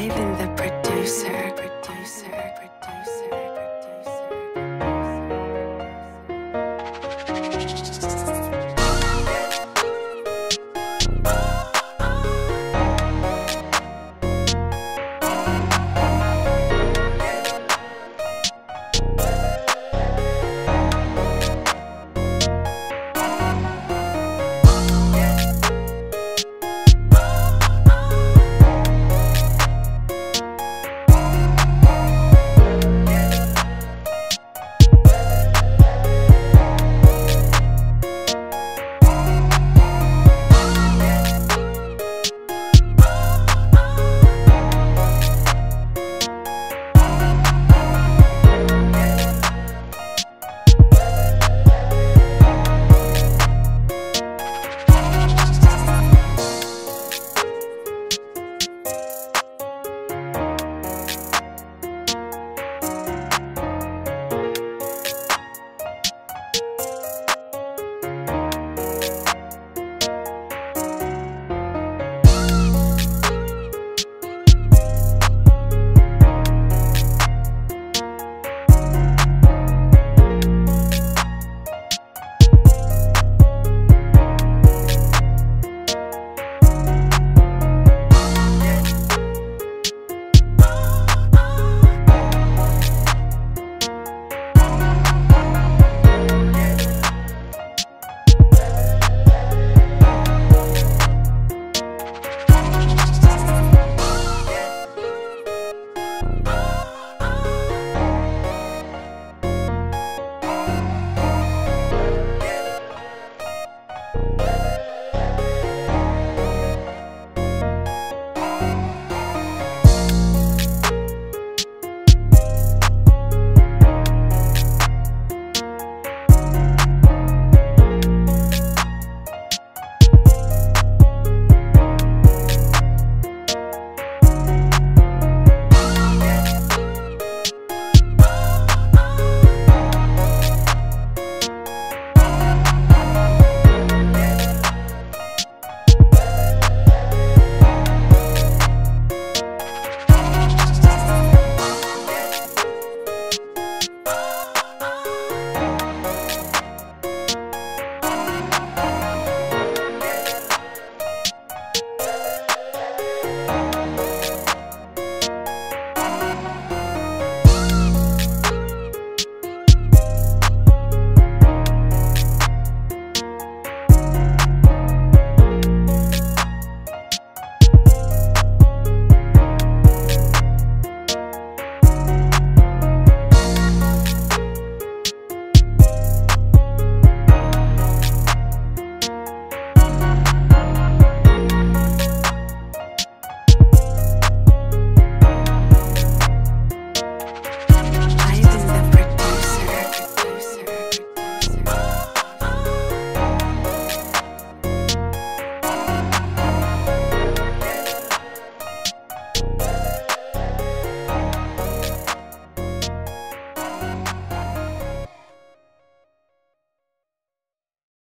Ivan the producer.